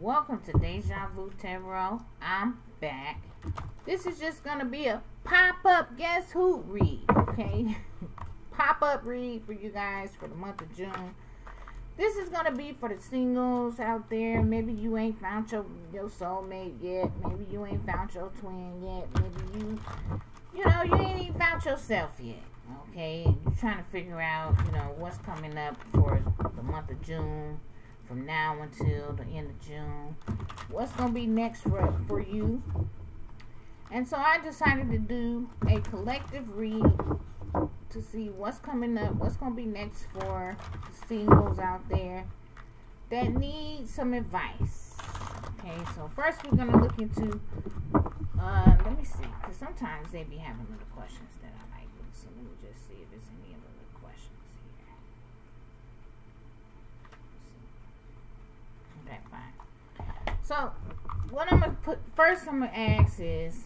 welcome to Deja Vu Tarot. I'm back. This is just gonna be a pop-up guess who read, okay? pop-up read for you guys for the month of June. This is gonna be for the singles out there. Maybe you ain't found your your soulmate yet. Maybe you ain't found your twin yet. Maybe you, you know, you ain't even found yourself yet. Okay, you're trying to figure out, you know, what's coming up for the month of June from now until the end of June. What's going to be next for, for you? And so I decided to do a collective read to see what's coming up, what's going to be next for the singles out there that need some advice. Okay, so first we're going to look into, uh, let me see, because sometimes they be having little questions that I might like. So let me just see if there's any of questions here. Okay, fine. So, what I'm gonna put first, I'm gonna ask is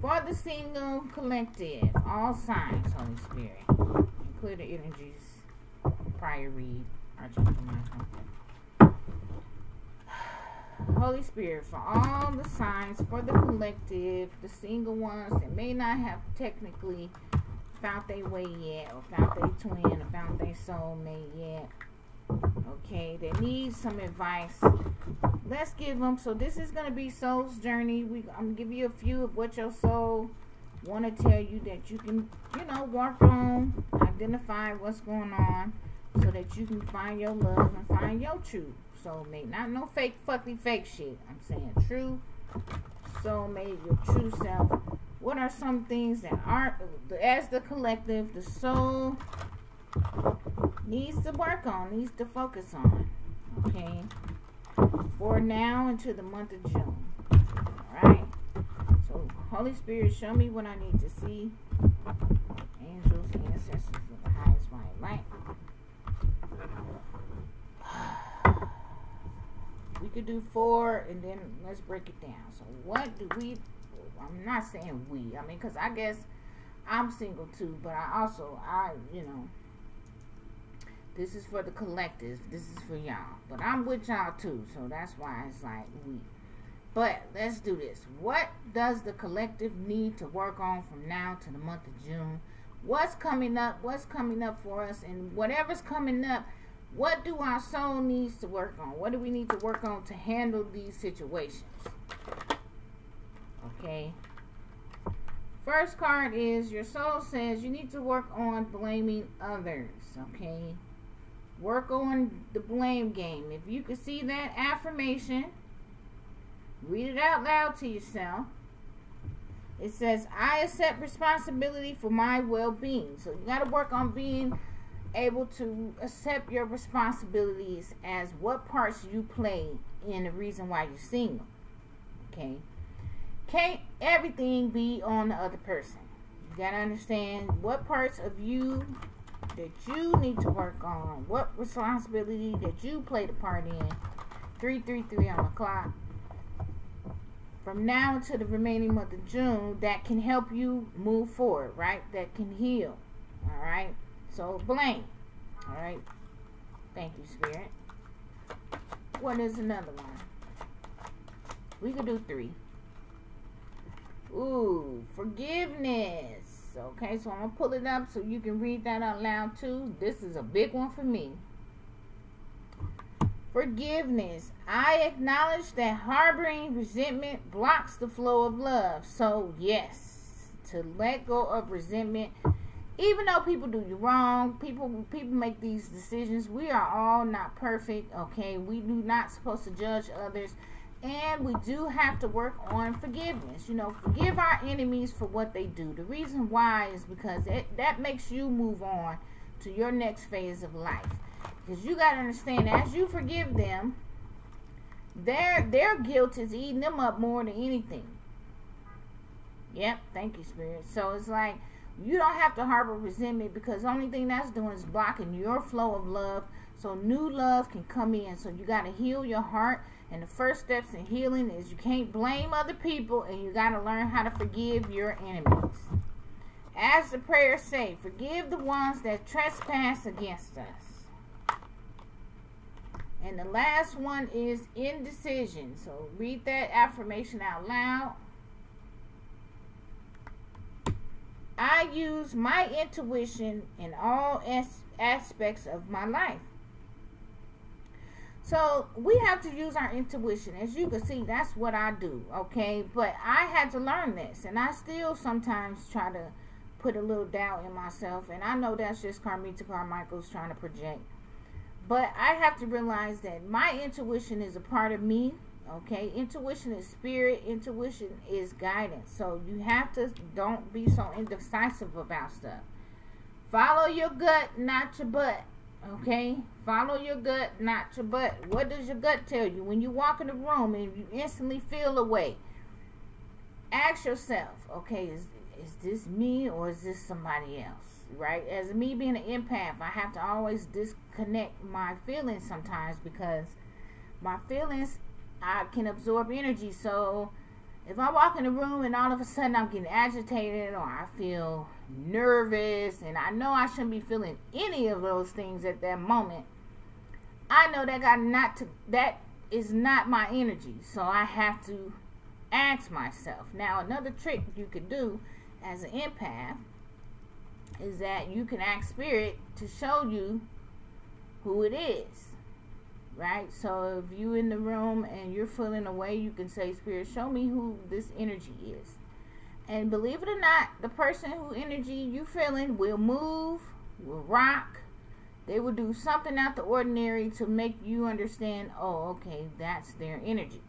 for the single collective, all signs, Holy Spirit, include the energies, prior read, Archangel Michael. Holy Spirit, for all the signs, for the collective, the single ones that may not have technically found their way yet, or found their twin, or found their soulmate yet okay they need some advice. Let's give them so this is going to be soul's journey. We i'm gonna give you a few of what your soul want to tell you that you can you know work on identify what's going on so that you can find your love and find your true soulmate. Not no fake fucking fake shit. I'm saying true soulmate your true self. What are some things that aren't as the collective the soul needs to work on, needs to focus on. Okay? For now until the month of June. Alright? So, Holy Spirit, show me what I need to see. Angels, ancestors of the highest white light. We could do four and then let's break it down. So, what do we. I'm not saying we. I mean, because I guess I'm single too, but I also, I, you know this is for the collective. This is for y'all. But I'm with y'all too. So that's why it's like we. But let's do this. What does the collective need to work on from now to the month of June? What's coming up? What's coming up for us? And whatever's coming up, what do our soul needs to work on? What do we need to work on to handle these situations? Okay. First card is your soul says you need to work on blaming others. Okay. Work on the blame game. If you can see that affirmation, read it out loud to yourself. It says, I accept responsibility for my well being. So you got to work on being able to accept your responsibilities as what parts you play in the reason why you're single. Okay? Can't everything be on the other person. You got to understand what parts of you that you need to work on, what responsibility that you played a part in. 333 on the clock. From now to the remaining month of June, that can help you move forward, right? That can heal. All right. So blame. All right. Thank you, Spirit. What is another one? We could do three. Ooh, forgiveness. Okay, so I'm to pull it up so you can read that out loud too. This is a big one for me. Forgiveness. I acknowledge that harboring resentment blocks the flow of love. So, yes, to let go of resentment even though people do you wrong, people people make these decisions. We are all not perfect, okay? We do not supposed to judge others and we do have to work on forgiveness. You know, forgive our enemies for what they do. The reason why is because it, that makes you move on to your next phase of life. Because you got to understand, as you forgive them, their their guilt is eating them up more than anything. Yep, thank you, Spirit. So it's like you don't have to harbor resentment because the only thing that's doing is blocking your flow of love so new love can come in. So you got to heal your heart and the first steps in healing is you can't blame other people and you got to learn how to forgive your enemies. As the prayer say, forgive the ones that trespass against us. And the last one is indecision. So read that affirmation out loud. I use my intuition in all as- aspects of my life. So we have to use our intuition. As you can see, that's what I do, okay? But I had to learn this, and I still sometimes try to put a little doubt in myself. And I know that's just Carmita Carmichael's trying to project. But I have to realize that my intuition is a part of me, okay? Intuition is spirit, intuition is guidance. So you have to, don't be so indecisive about stuff. Follow your gut, not your butt. Okay? Follow your gut, not your butt. What does your gut tell you? When you walk in the room and you instantly feel a way, ask yourself, okay, is, is this me or is this somebody else? Right? As me being an empath, I have to always disconnect my feelings sometimes because my feelings, I can absorb energy. So if I walk in the room and all of a sudden I'm getting agitated or I feel nervous and I know I shouldn't be feeling any of those things at that moment, I know that got not to that is not my energy. So I have to ask myself. Now another trick you could do as an empath is that you can ask spirit to show you who it is right? So if you in the room and you're feeling away, you can say, Spirit, show me who this energy is. And believe it or not, the person who energy you feeling will move, will rock. They will do something out the ordinary to make you understand, oh, okay, that's their energy.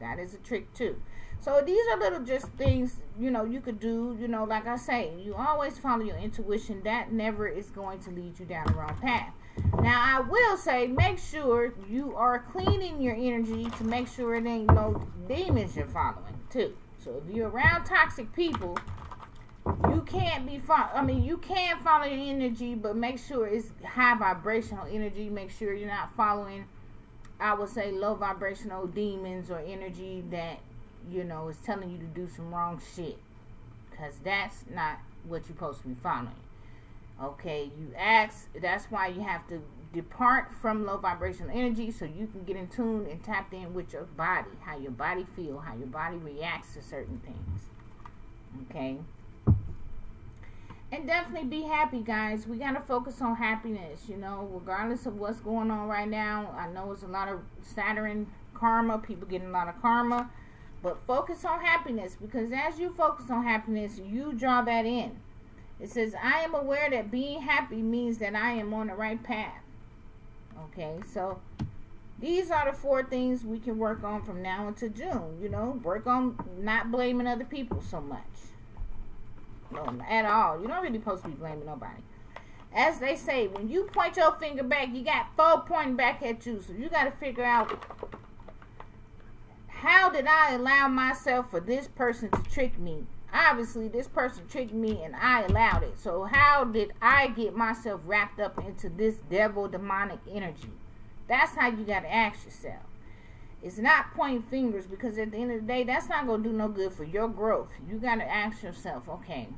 That is a trick too. So these are little just things, you know, you could do, you know, like I say, you always follow your intuition. That never is going to lead you down the wrong path. Now, I will say, make sure you are cleaning your energy to make sure it ain't no demons you're following, too. So, if you're around toxic people, you can't be, I mean, you can follow your energy, but make sure it's high vibrational energy. Make sure you're not following, I would say, low vibrational demons or energy that, you know, is telling you to do some wrong shit. Because that's not what you're supposed to be following. Okay, you ask, that's why you have to depart from low vibrational energy so you can get in tune and tapped in with your body, how your body feel, how your body reacts to certain things. Okay? And definitely be happy, guys. We got to focus on happiness, you know, regardless of what's going on right now. I know it's a lot of Saturn karma, people getting a lot of karma. But focus on happiness because as you focus on happiness, you draw that in. It says, I am aware that being happy means that I am on the right path. Okay, so these are the four things we can work on from now until June. You know, work on not blaming other people so much. No, at all. You're not really supposed to be blaming nobody. As they say, when you point your finger back, you got four pointing back at you. So you got to figure out how did I allow myself for this person to trick me? Obviously this person tricked me and I allowed it. So how did I get myself wrapped up into this devil demonic energy? That's how you got to ask yourself. It's not pointing fingers because at the end of the day, that's not going to do no good for your growth. You got to ask yourself, okay,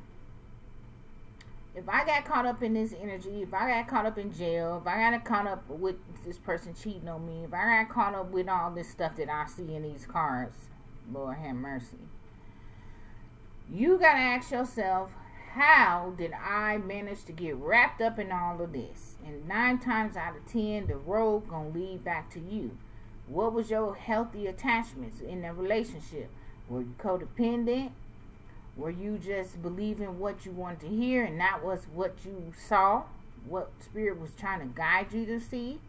if I got caught up in this energy, if I got caught up in jail, if I got caught up with this person cheating on me, if I got caught up with all this stuff that I see in these cards, Lord have mercy you got to ask yourself, how did I manage to get wrapped up in all of this? And nine times out of ten, the road gonna lead back to you. What was your healthy attachments in the relationship? Were you codependent? Were you just believing what you wanted to hear and not was what you saw? What spirit was trying to guide you to see?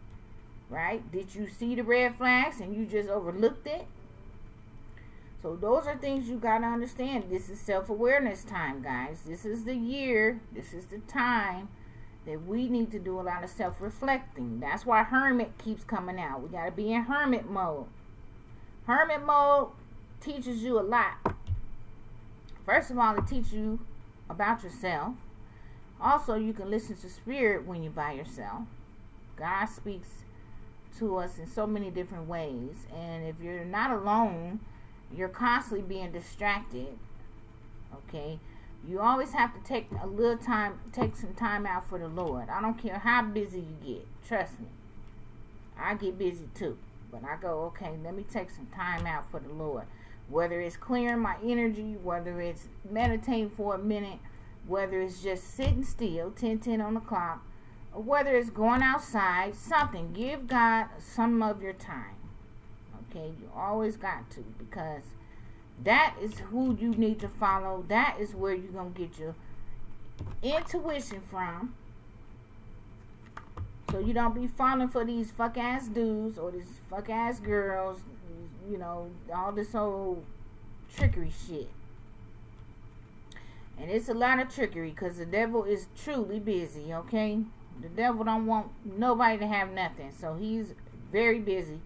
Right? Did you see the red flags and you just overlooked it? So those are things you got to understand. This is self-awareness time, guys. This is the year, this is the time that we need to do a lot of self-reflecting. That's why hermit keeps coming out. We got to be in hermit mode. Hermit mode teaches you a lot. First of all, it teaches you about yourself. Also, you can listen to spirit when you're by yourself. God speaks to us in so many different ways. And if you're not alone, you're constantly being distracted okay you always have to take a little time take some time out for the lord i don't care how busy you get trust me I get busy too. But I go, okay, let me take some time out for the Lord. Whether it's clearing my energy, whether it's meditating for a minute, whether it's just sitting still, 10 10 on the clock, or whether it's going outside, something. Give God some of your time. Okay, you always got to because that is who you need to follow. That is where you're going to get your intuition from. So you don't be falling for these fuck ass dudes or these fuck ass girls, you know, all this old trickery shit. And it's a lot of trickery because the devil is truly busy, okay? The devil don't want nobody to have nothing. So he's very busy.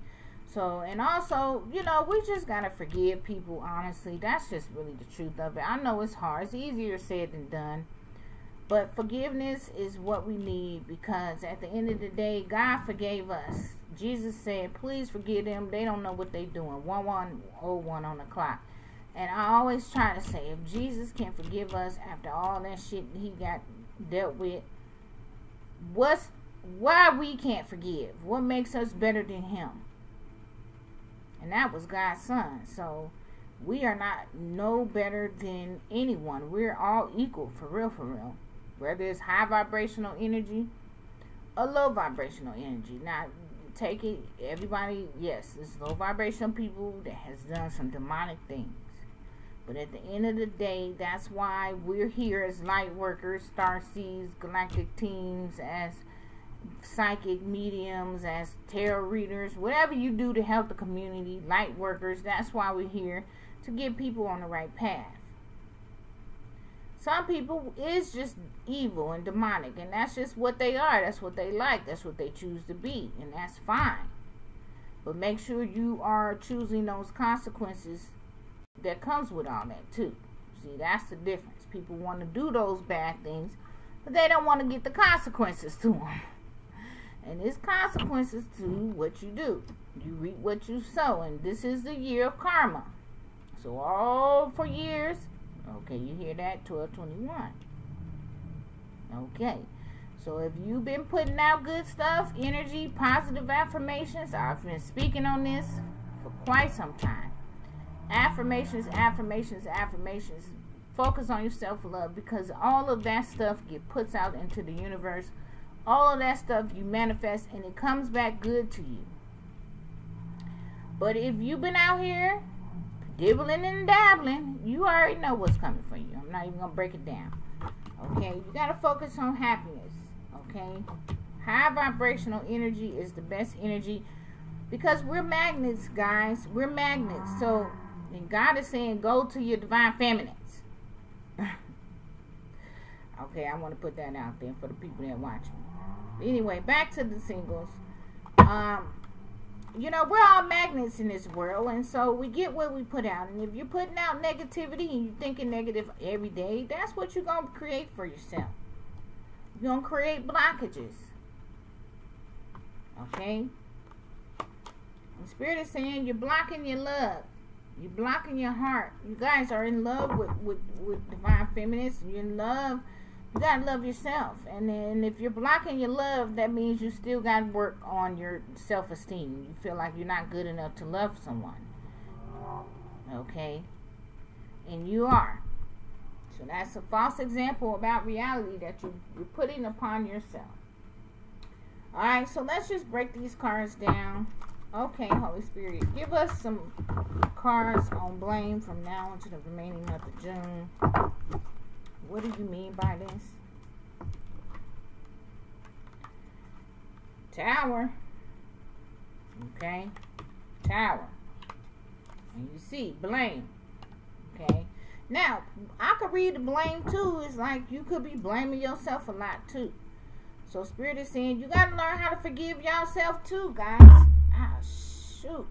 So, and also, you know, we just got to forgive people, honestly. That's just really the truth of it. I know it's hard. It's easier said than done. But forgiveness is what we need because at the end of the day, God forgave us. Jesus said, please forgive them. They don't know what they're doing. 1101 on the clock. And I always try to say, if Jesus can forgive us after all that shit he got dealt with, what's why we can't forgive? What makes us better than him? And that was God's son. So we are not no better than anyone. We're all equal, for real, for real. Whether it's high vibrational energy or low vibrational energy. Now, take it, everybody, yes, there's low vibrational people that has done some demonic things. But at the end of the day, that's why we're here as light workers, star seeds, galactic teams, as psychic mediums, as tarot readers, whatever you do to help the community, light workers, that's why we're here to get people on the right path. Some people is just evil and demonic, and that's just what they are. That's what they like. That's what they choose to be, and that's fine. But make sure you are choosing those consequences that comes with all that too. See, that's the difference. People want to do those bad things, but they don't want to get the consequences to them. And there's consequences to what you do. You reap what you sow. And this is the year of karma. So all for years. Okay, you hear that? 1221. Okay. So if you've been putting out good stuff, energy, positive affirmations, I've been speaking on this for quite some time. Affirmations, affirmations, affirmations. Focus on your self-love because all of that stuff get puts out into the universe all of that stuff you manifest and it comes back good to you. But if you've been out here dibbling and dabbling, you already know what's coming for you. I'm not even going to break it down. Okay? You got to focus on happiness. Okay? High vibrational energy is the best energy because we're magnets, guys. We're magnets. So, and God is saying, go to your divine feminines. Okay, I want to put that out there for the people that watch me anyway, back to the singles. Um, you know, we're all magnets in this world, and so we get what we put out. And if you're putting out negativity and you're thinking negative every day, that's what you're going to create for yourself. You're going to create blockages. Okay? The Spirit is saying you're blocking your love. You're blocking your heart. You guys are in love with, with, with divine feminists. You're in love you gotta love yourself. And then if you're blocking your love, that means you still gotta work on your self esteem. You feel like you're not good enough to love someone. Okay? And you are. So that's a false example about reality that you, you're putting upon yourself. Alright, so let's just break these cards down. Okay, Holy Spirit, give us some cards on blame from now until the remaining month of June. What do you mean by this? Tower. Okay. Tower. And you see, blame. Okay. Now, I could read the blame too. It's like you could be blaming yourself a lot too. So Spirit is saying you got to learn how to forgive yourself too, guys. Ah, shoot.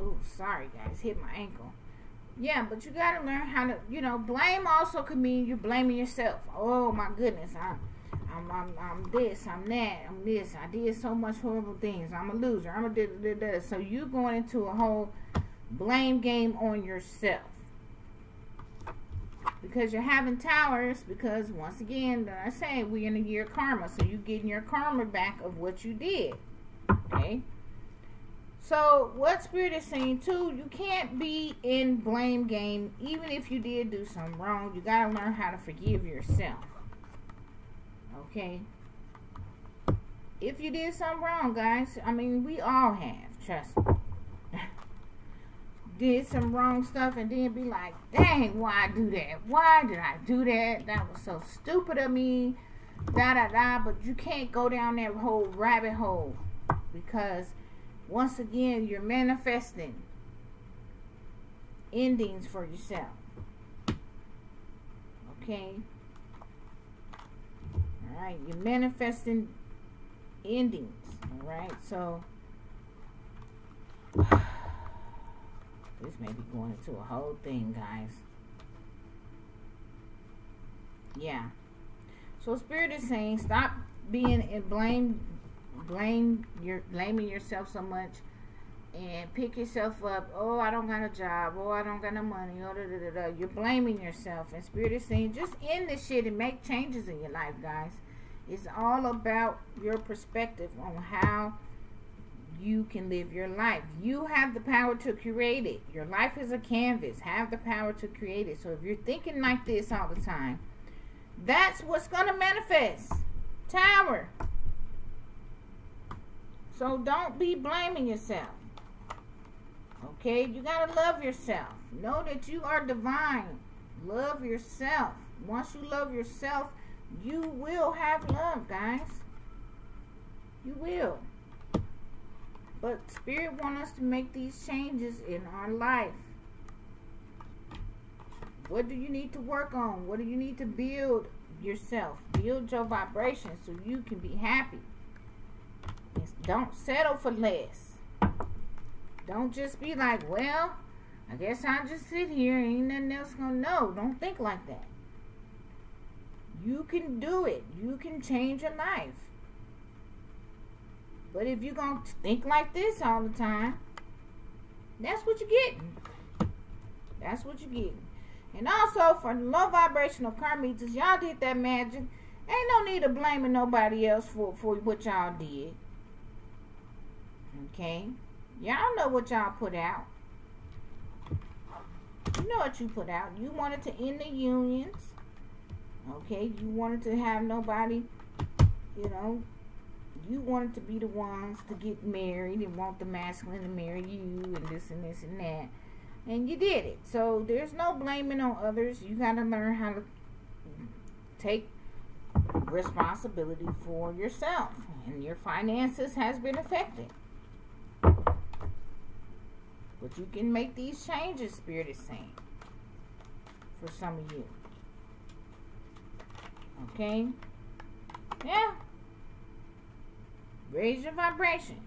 Oh, sorry, guys. Hit my ankle. Yeah, but you gotta learn how to, you know, blame also could mean you're blaming yourself. Oh my goodness, I'm, I'm, I'm, I'm this, I'm that, I'm this. I did so much horrible things. I'm a loser. I'm a da da da. So you're going into a whole blame game on yourself because you're having towers. Because once again, I say we're in a year karma, so you're getting your karma back of what you did. Okay. So what spirit is saying too, you can't be in blame game even if you did do something wrong. You gotta learn how to forgive yourself. Okay. If you did something wrong, guys, I mean we all have, trust me. did some wrong stuff and then be like, dang, why I do that? Why did I do that? That was so stupid of me. Da da da. But you can't go down that whole rabbit hole because once again you're manifesting endings for yourself. Okay. Alright, you're manifesting endings. Alright, so This may be going into a whole thing, guys. Yeah. So Spirit is saying stop being in blame blame your blaming yourself so much and pick yourself up. Oh, I don't got a job. Oh, I don't got no money. Oh, da, da, da, da. You're blaming yourself. And Spirit is saying just end this shit and make changes in your life, guys. It's all about your perspective on how you can live your life. You have the power to create it. Your life is a canvas. Have the power to create it. So if you're thinking like this all the time, that's what's going to manifest. Tower. So don't be blaming yourself. Okay? You got to love yourself. Know that you are divine. Love yourself. Once you love yourself, you will have love, guys. You will. But Spirit wants us to make these changes in our life. What do you need to work on? What do you need to build yourself? Build your vibration so you can be happy. Don't settle for less. Don't just be like, well, I guess I'll just sit here. Ain't nothing else gonna know. Don't think like that. You can do it. You can change your life. But if you're to think like this all the time, that's what you're getting. That's what you're getting. And also, for low vibrational karmitas, y'all did that magic. Ain't no need of blaming nobody else for, for what y'all did. Okay? Y'all know what y'all put out. You know what you put out. You wanted to end the unions. Okay? You wanted to have nobody, you know, you wanted to be the ones to get married and want the masculine to marry you and this and this and that. And you did it. So there's no blaming on others. You got to learn how to take responsibility for yourself. And your finances has been affected. But you can make these changes, Spirit is saying. For some of you. Okay? Yeah. Raise your vibration.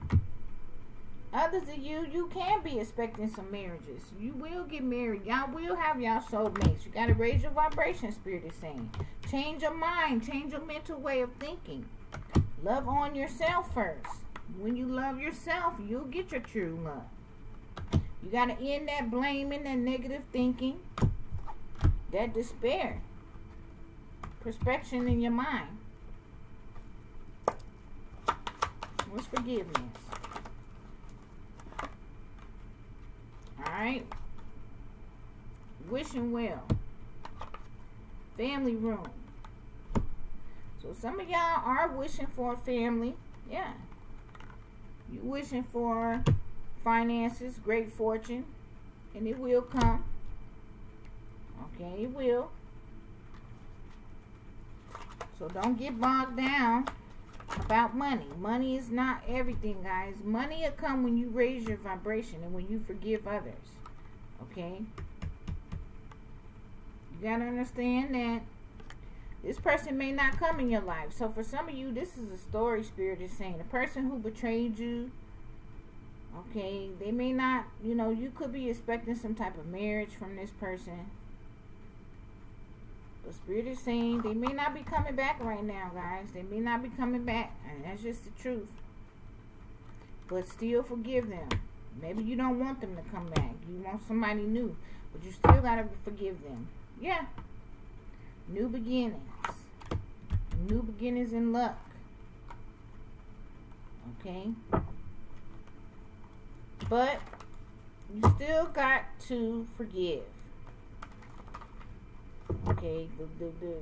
Others of you, you can be expecting some marriages. You will get married. Y'all will have y'all soulmates. You got to raise your vibration, Spirit is saying. Change your mind. Change your mental way of thinking. Love on yourself first. When you love yourself, you'll get your true love. You got to end that blaming, that negative thinking, that despair. Perspection in your mind. What's forgiveness? Alright. Wishing well. Family room. So some of y'all are wishing for a family. Yeah. You wishing for finances, great fortune. And it will come. Okay, it will. So don't get bogged down about money. Money is not everything, guys. Money will come when you raise your vibration and when you forgive others. Okay? You got to understand that this person may not come in your life. So for some of you, this is a story spirit is saying. The person who betrayed you, okay, they may not, you know, you could be expecting some type of marriage from this person. The spirit is saying they may not be coming back right now, guys. They may not be coming back. And that's just the truth. But still forgive them. Maybe you don't want them to come back. You want somebody new. But you still got to forgive them. Yeah. New beginnings. New beginnings in luck. Okay? But you still got to forgive. Okay? The, the, the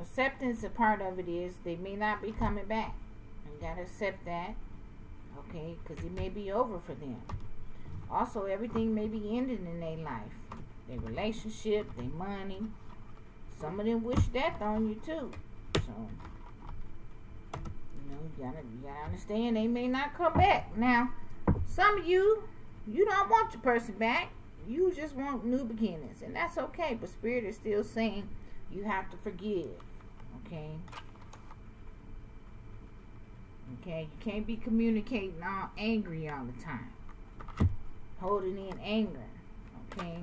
acceptance a part of it is they may not be coming back. You gotta accept that. Okay? Because it may be over for them. Also, everything may be ending in their life. Their relationship, their money. Some of them wish death on you too. So you know, you gotta you gotta understand they may not come back. Now, some of you, you don't want your person back. You just want new beginnings, and that's okay. But spirit is still saying you have to forgive. Okay. Okay, you can't be communicating all angry all the time. Holding in anger. Okay.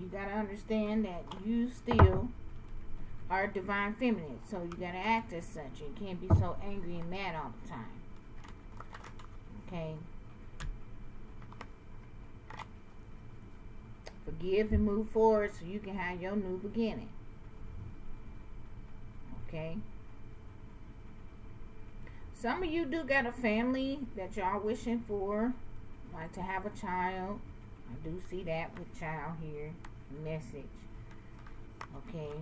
You gotta understand that you still are divine feminine. So you gotta act as such. You can't be so angry and mad all the time. Okay. Forgive and move forward so you can have your new beginning. Okay. Some of you do got a family that y'all wishing for, like to have a child. I do see that with child here. Message. Okay.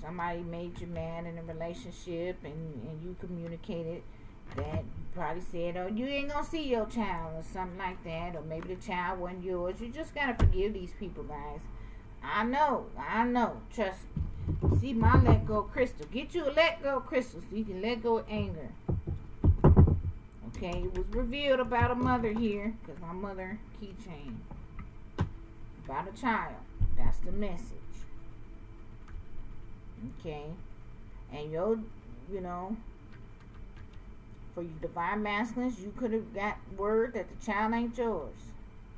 Somebody made you mad in a relationship and, and you communicated that you probably said, oh, you ain't gonna see your child or something like that, or maybe the child wasn't yours. You just gotta forgive these people, guys. I know, I know. Trust me. See my let go crystal. Get you a let go crystal so you can let go of anger. Okay, it was revealed about a mother here, because my mother keychain. About a child. That's the message okay. And your you know for you divine masculines you could have got word that the child ain't yours.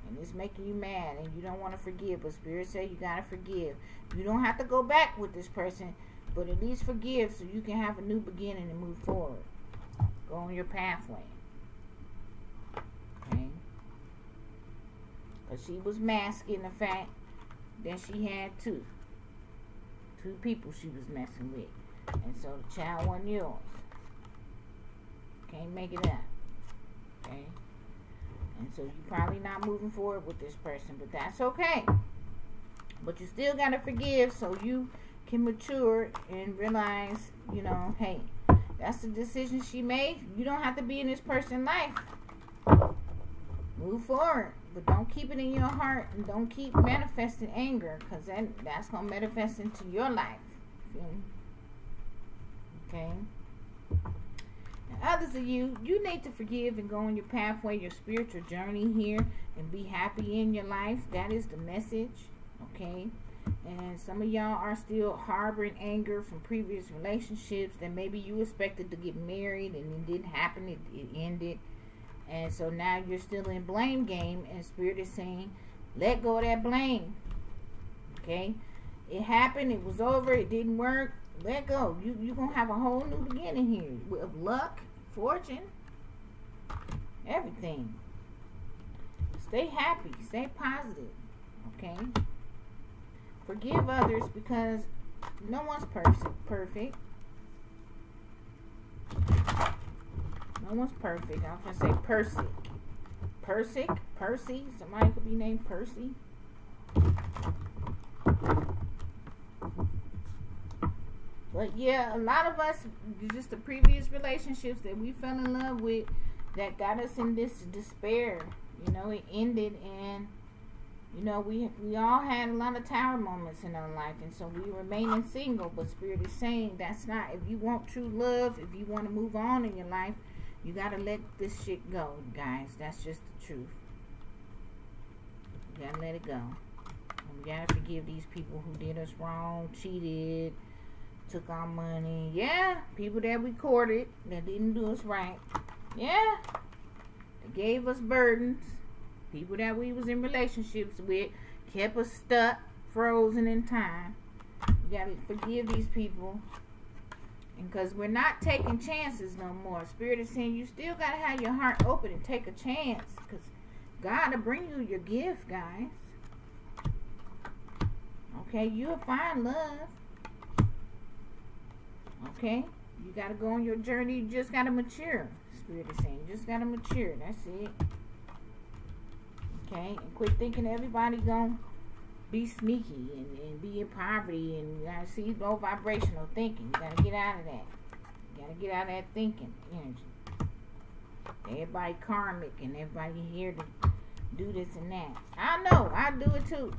And it's making you mad and you don't want to forgive. But spirit said you gotta forgive. You don't have to go back with this person but at least forgive so you can have a new beginning and move forward. Go on your pathway. Okay? Because she was masking the fact that she had two two people she was messing with. And so the child wasn't yours. Can't make it up. Okay? And so you're probably not moving forward with this person, but that's okay. But you still got to forgive so you can mature and realize, you know, hey, that's the decision she made. You don't have to be in this person's life. Move forward. But don't keep it in your heart and don't keep manifesting anger because then that's going to manifest into your life. Okay? Now, others of you, you need to forgive and go on your pathway, your spiritual journey here, and be happy in your life. That is the message. Okay? And some of y'all are still harboring anger from previous relationships that maybe you expected to get married and it didn't happen, it, it ended and so now you're still in blame game, and Spirit is saying, let go of that blame. Okay? It happened, it was over, it didn't work. Let go. You you're gonna have a whole new beginning here with luck, fortune, everything. Stay happy, stay positive. Okay? Forgive others because no one's perfect perfect. One's perfect. I was gonna say Percy. Percy? Percy? Somebody could be named Percy. But yeah, a lot of us, just the previous relationships that we fell in love with, that got us in this despair. You know, it ended and you know we we all had a lot of tower moments in our life and so we remaining single but spirit is saying that's not if you want true love if you want to move on in your life you gotta let this shit go, guys. That's just the truth. You gotta let it go. And we gotta forgive these people who did us wrong, cheated, took our money. Yeah, people that we courted that didn't do us right. Yeah, they gave us burdens. People that we was in relationships with kept us stuck, frozen in time. You gotta forgive these people because we're not taking chances no more. Spirit is saying you still got to have your heart open and take a chance. Because God will bring you your gift, guys. Okay, you'll find love. Okay? You got to go on your journey. You just got to mature. Spirit is saying, you just got to mature. That's it. Okay? And quit thinking everybody going to be sneaky and, and be in poverty and you got to see low vibrational thinking. You got to get out of that. You got to get out of that thinking energy. Everybody karmic and everybody here to do this and that. I know. I do it too.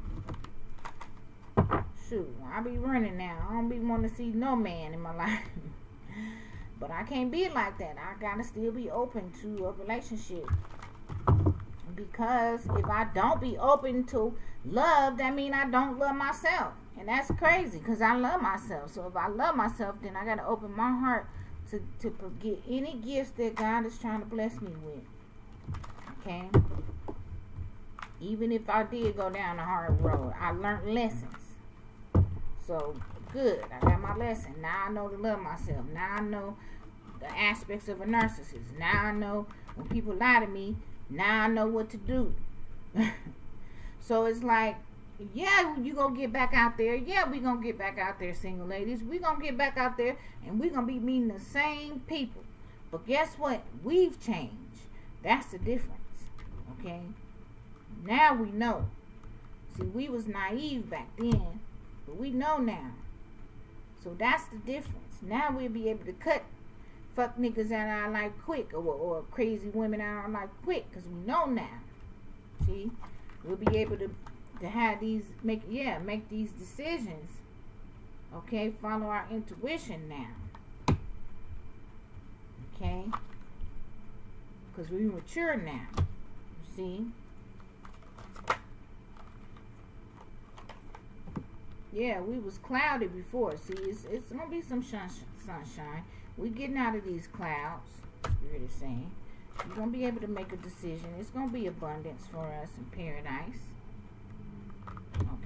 Shoot, I be running now. I don't be want to see no man in my life. but I can't be like that. I gotta still be open to a relationship. Because if I don't be open to love, that mean I don't love myself. And that's crazy because I love myself. So if I love myself, then I gotta open my heart to, to get any gifts that God is trying to bless me with. Okay? Even if I did go down the hard road, I learned lessons. So, good. I got my lesson. Now I know to love myself. Now I know the aspects of a narcissist. Now I know when people lie to me, now I know what to do. so it's like, yeah, you gonna get back out there. Yeah, we gonna get back out there, single ladies. We gonna get back out there, and we gonna be meeting the same people. But guess what? We've changed. That's the difference. Okay. Now we know. See, we was naive back then, but we know now. So that's the difference. Now we'll be able to cut fuck niggas out of our life quick, or, or crazy women out of our life quick, because we know now. See, we'll be able to to have these make yeah make these decisions okay? Follow our intuition now okay? Because we mature now you see? Yeah we was cloudy before see? It's, it's gonna be some sunshine. We getting out of these clouds spirit is saying you're gonna be able to make a decision it's gonna be abundance for us in paradise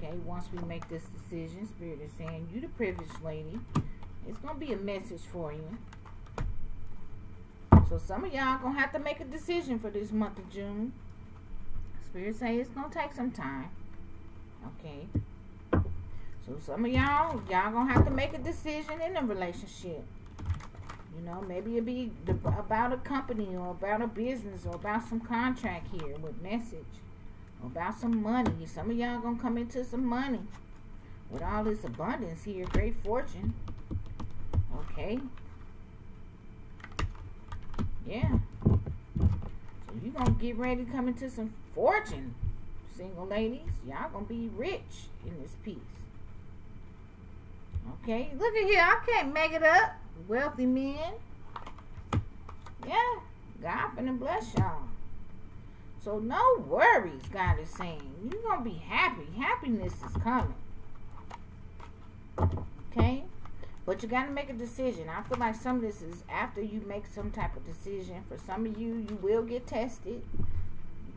Okay, once we make this decision, Spirit is saying, you the privileged lady. It's going to be a message for you. So some of y'all going to have to make a decision for this month of June. Spirit say it's going to take some time. Okay. So some of y'all, y'all going to have to make a decision in a relationship. You know, maybe it'd be about a company or about a business or about some contract here with message about some money. Some of y'all gonna come into some money with all this abundance here, great fortune. Okay. Yeah. So you gonna get ready to come into some fortune, single ladies. Y'all gonna be rich in this piece. Okay, look at here. I can't make it up. Wealthy men. Yeah, God finna bless y'all. So no worries, God is saying. You're going to be happy. Happiness is coming. Okay? But you got to make a decision. I feel like some of this is after you make some type of decision. For some of you, you will get tested.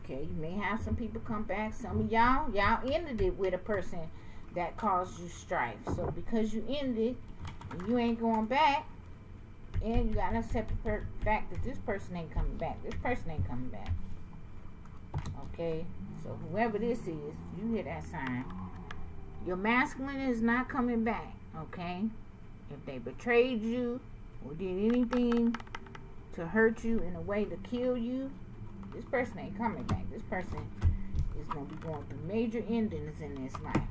Okay, you may have some people come back. Some of y'all, y'all ended it with a person that caused you strife. So because you ended you ain't going back, and you got to accept the fact that this person ain't coming back. This person ain't coming back. Okay? So whoever this is, you hear that sign. Your masculine is not coming back. Okay? If they betrayed you or did anything to hurt you in a way to kill you, this person ain't coming back. This person is going to be going through major endings in this life.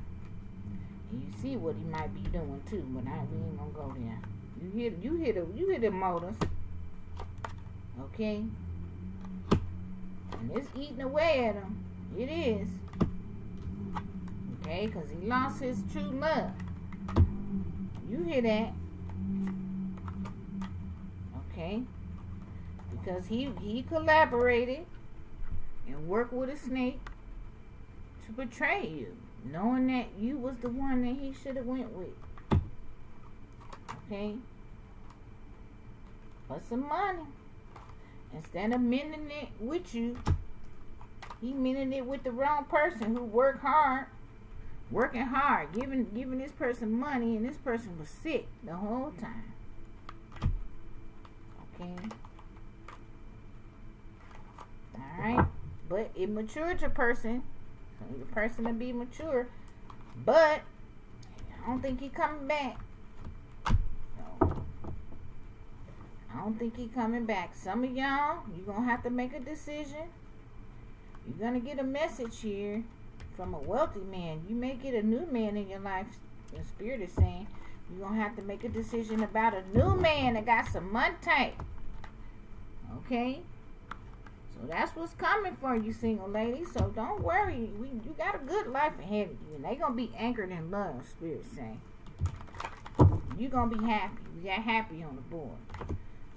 You see what he might be doing too, but I, we ain't gonna go there. You hear, you hear the, you hear the motors, okay? And it's eating away at him. It is. Okay, because he lost his true love. You hear that? Okay. Because he, he collaborated and worked with a snake to betray you. Knowing that you was the one that he should have went with. Okay? For some money. Instead of mending it with you, he mending it with the wrong person who worked hard, working hard, giving giving this person money, and this person was sick the whole time. Okay. All right, but it matured a person. So the person to be mature, but I don't think he coming back. So don't think he coming back. Some of y'all, you're going to have to make a decision. You're going to get a message here from a wealthy man. You may get a new man in your life. The spirit is saying you're going to have to make a decision about a new man that got some money. Okay? So that's what's coming for you, single ladies. So don't worry. We, you got a good life ahead of you. And they going to be anchored in love, spirit saying. You're going to be happy. We got happy on the board.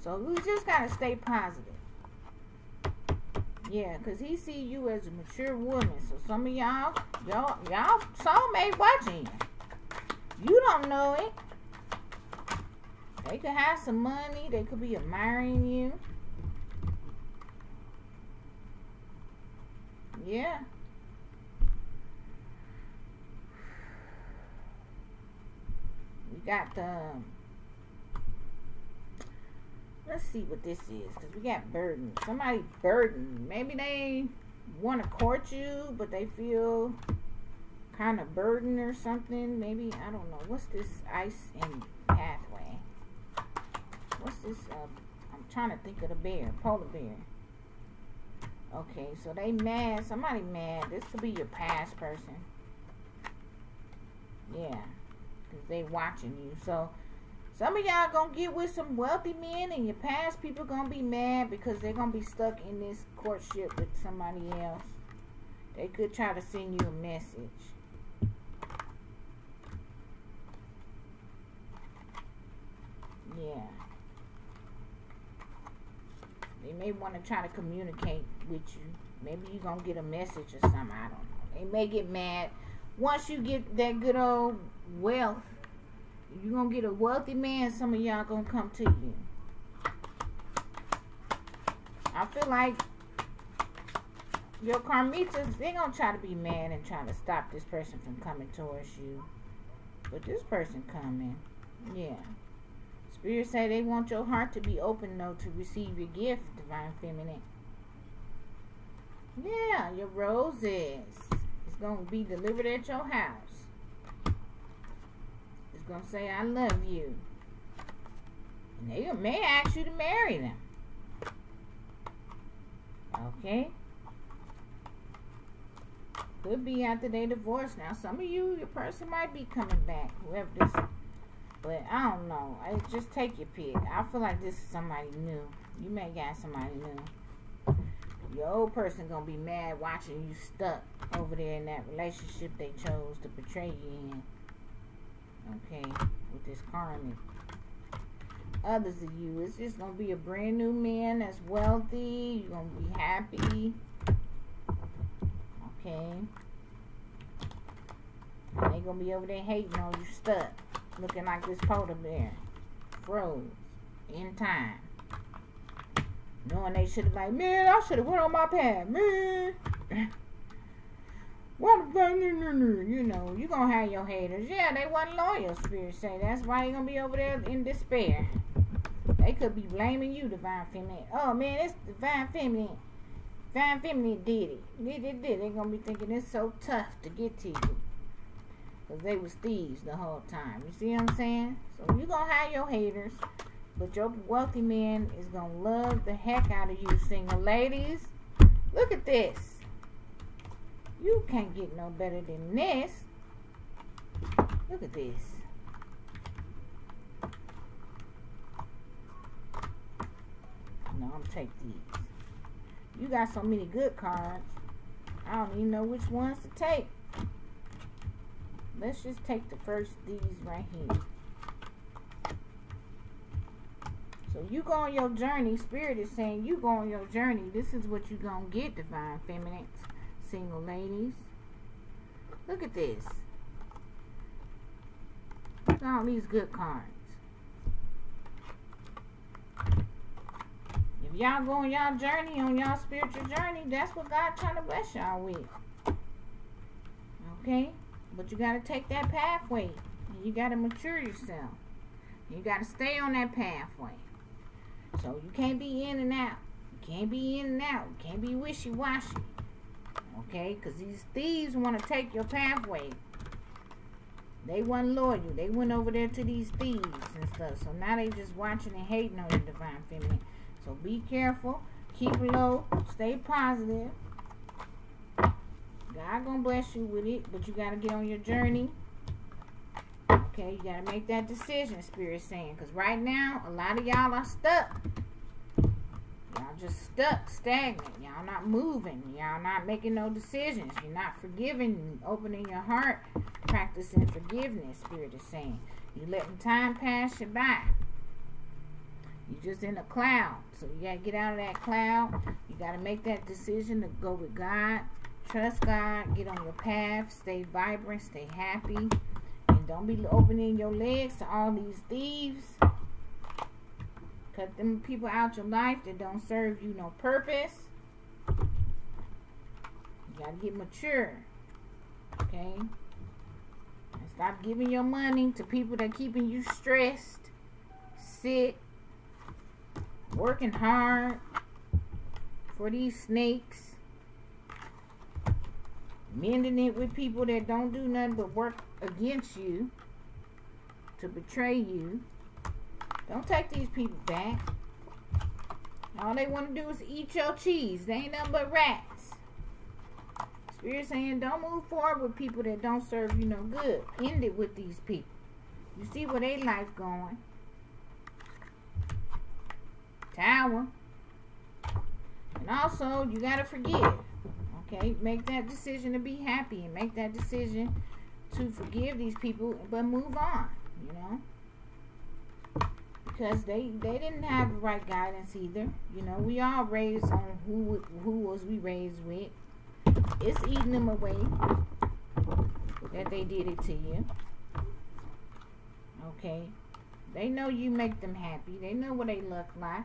So we just got to stay positive. Yeah, because he see you as a mature woman. So some of y'all, y'all, y'all soulmate watching you. You don't know it. They could have some money. They could be admiring you. Yeah. We got the let's see what this is because we got burden somebody burden maybe they want to court you but they feel kind of burden or something. Maybe i don't know. What's this ice and pathway? What's this uh, i'm trying to think of the bear polar bear okay so they mad somebody mad this could be your past person yeah because they watching you so some of y'all gonna get with some wealthy men and your past people gonna be mad because they're gonna be stuck in this courtship with somebody else. They could try to send you a message. Yeah. May want to try to communicate with you. Maybe you're going to get a message or something. I don't know. They may get mad. Once you get that good old wealth, you're going to get a wealthy man, some of y'all going to come to you. I feel like your karmitas, they're going to try to be mad and try to stop this person from coming towards you. But this person coming. Yeah. Spirit say they want your heart to be open, though, to receive your gift, Divine Feminine. Yeah, your roses. It's going to be delivered at your house It's gonna say I love you. And they may ask you to marry them. Okay? Could be after they divorce. Now, some of you, your person might be coming back. Whoever this, but I don't know. I just take your pick. I feel like this is somebody new. You may got somebody new. Your old person gonna be mad watching you stuck over there in that relationship they chose to portray you in okay, with this karmic. Others of you, it's just to be a brand new man that's wealthy. You're to be happy. Okay. They to be over there hating on you stuck. Looking like this polar bear. Froze. In time. Knowing they should have like, man, I should have went on my path, man. What you know, you gonna have your haters. Yeah, they wasn't loyal, spirit say. That's why you gonna be over there in despair. They could be blaming you, divine feminine. Oh man, it's divine feminine. Divine feminine did it. Did it. They gonna be thinking it's so tough to get to you. Cause they was thieves the whole time. You see what I'm saying? So you gonna have your haters. But your wealthy man is gonna love the heck out of you, single ladies. Look at this. You can't get no better than this. Look at this. No, I'm take these. You got so many good cards. I don't even know which ones to take. Let's just take the first these right here. So you go on your journey. Spirit is saying you go on your journey. This is what you're going to get, Divine Feminine single ladies. Look at this. Look all these good cards. If y'all go on y'all journey, on y'all spiritual journey, that's what God trying to bless y'all with. Okay? But you got to take that pathway. You got to mature yourself. You got to stay on that pathway. So you can't be in and out. You can't be in and out. You can't be wishy-washy. Okay? Because these thieves want to take your pathway. They wasn't loyal. They went over there to these thieves and stuff. So now they just watching and hating on your divine feminine. So be careful. Keep low. Stay positive. God gonna bless you with it, but you gotta get on your journey. Okay, you gotta make that decision, Spirit saying. Because right now, a lot of y'all are stuck. Y'all just stuck, stagnant. Y'all not moving. Y'all not making no decisions. You're not forgiving, opening your heart, practicing forgiveness, Spirit is saying. You letting time pass you by. You're just in a cloud. So you got to get out of that cloud. You got to make that decision to go with God. Trust God. Get on your path. Stay vibrant. Stay happy. And don't be opening your legs to all these thieves. Cut them people out your life that don't serve you no purpose. You got to get mature. Okay? And stop giving your money to people that keeping you stressed, sick, working hard for these snakes, mending it with people that don't do nothing but work against you to betray you. Don't take these people back. All they want to do is eat your cheese. They ain't nothing but rats. Spirit saying don't move forward with people that don't serve you no good. End it with these people. You see where they life going tower. And also, you got to forgive. Okay? Make that decision to be happy and make that decision to forgive these people, but move on, you know? Because they, they didn't have the right guidance either. You know, we all raised on who, who was we raised with. It's eating them away that they did it to you. Okay? They know you make them happy. They know what they look like.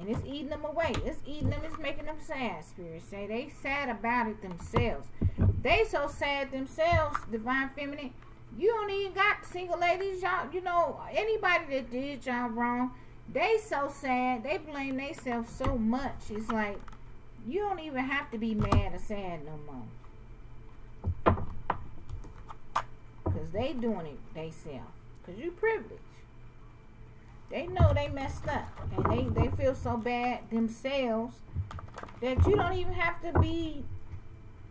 And it's eating them away. It's eating them. It's making them sad, Spirit say. They sad about it themselves. They so sad themselves, Divine Feminine. You don't even got single ladies. Y'all, you know, anybody that did y'all wrong, they so sad. They blame themselves so much. It's like, you don't even have to be mad or sad no more. Because they doing it they self. Because you privileged. They know they messed up. And they, they feel so bad themselves that you don't even have to be,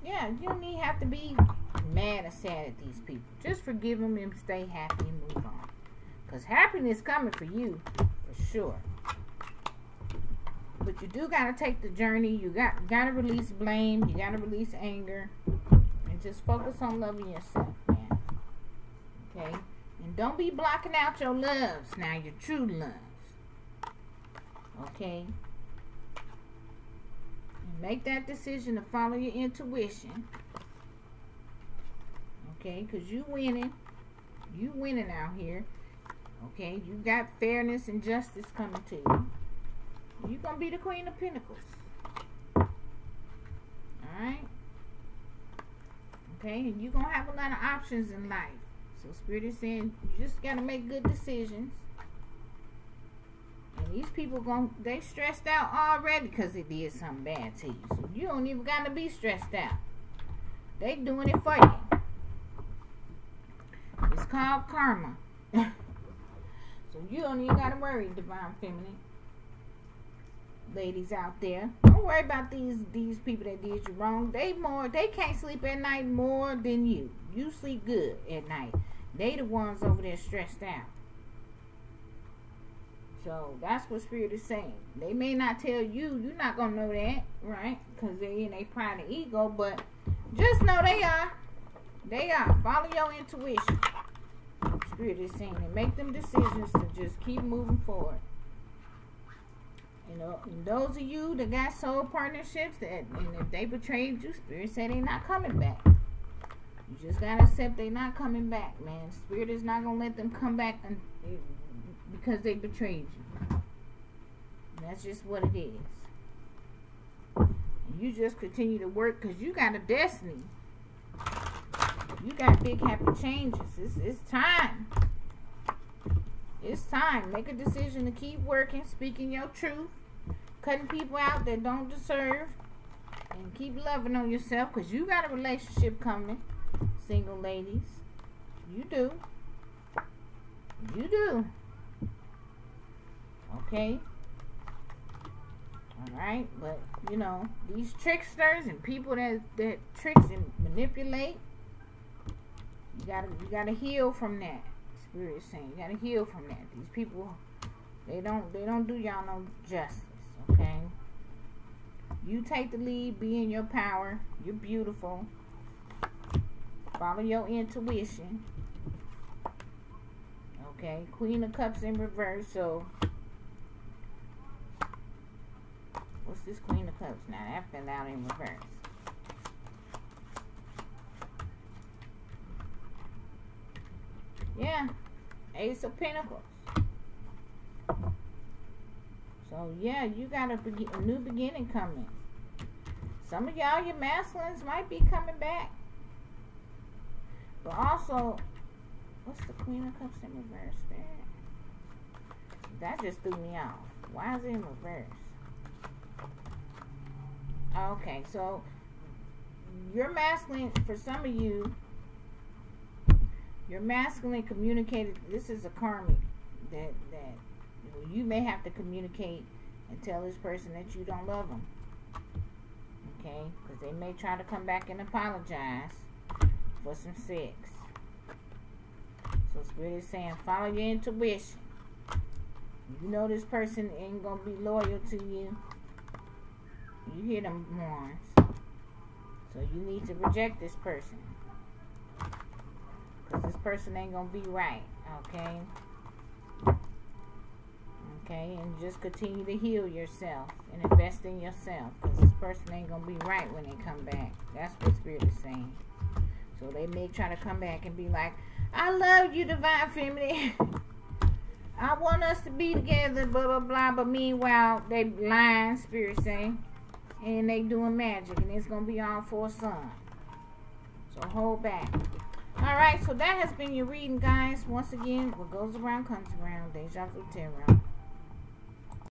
yeah, you don't even have to be mad or sad at these people. Just forgive them and stay happy and move on. Because happiness coming for you, for sure. But you do got to take the journey. You got, you got to release blame. You got to release anger. And just focus on loving yourself, man. Okay? And don't be blocking out your loves now, your true loves. Okay? And make that decision to follow your intuition. Okay? Because you winning. You winning out here. Okay? You got fairness and justice coming to you. You're going to be the Queen of Pentacles. Alright? Okay? And you're going to have a lot of options in life. So Spirit is saying you just got to make good decisions. And these people going they stressed out already because they did something bad to you. So you don't even got to be stressed out. They doing it for you. It's called karma. so you don't even got to worry, Divine Feminine. Ladies out there, don't worry about these these people that did you wrong. They more they can't sleep at night more than you. You sleep good at night. They the ones over there stressed out. So that's what spirit is saying. They may not tell you, you're not gonna know that, right? Because they in a pride and ego, but just know they are. They are. Follow your intuition. Spirit is saying and make them decisions to just keep moving forward. You know, those of you that got soul partnerships that and if they betrayed you, spirit said they not coming back. You just gotta accept they're not coming back, man. Spirit is not gonna let them come back because they betrayed you. That's just what it is. And you just continue to work because you got a destiny. You got big happy changes. It's, it's time. It's time. Make a decision to keep working, speaking your truth, cutting people out that don't deserve, and keep loving on yourself because you got a relationship coming single ladies. You do. You do. Okay? Alright? But, you know, these tricksters and people that, that tricks and manipulate, you gotta you gotta heal from that. Spirit is saying you gotta heal from that. These people they don't they don't do y'all no justice, okay? You take the lead, be in your power. You're beautiful. Follow your intuition. Okay, Queen of Cups in reverse, so what's this Queen of Cups now? That fell out in reverse. Yeah, Ace of Pentacles. So yeah, you got a, a new beginning coming. Some of y'all, your masculines might be coming back. But also, what's the Queen of Cups in reverse? That just threw me off. Why is it in reverse? Okay, so your masculine, for some of you, your masculine communicated, this is a karmic that, that you may have to communicate and tell this person that you don't love them. Okay? Because they may try to come back and apologize for some sex. So Spirit is saying, follow your intuition. You know this person ain't to be loyal to you. You hear them horns. So you need to reject this person. Because this person ain't to be right. Okay? okay? And just continue to heal yourself and invest in yourself because this person ain't to be right when they come back. That's what Spirit is saying. So they may try to come back and be like, I love you, Divine Feminine. I want us to be together, blah, blah, blah. But meanwhile, they lying, Spirit saying. And they doing magic. And it's going to be all for son. So hold back. Alright, so that has been your reading, guys. Once again, what goes around comes around. Deja Vu Tarot.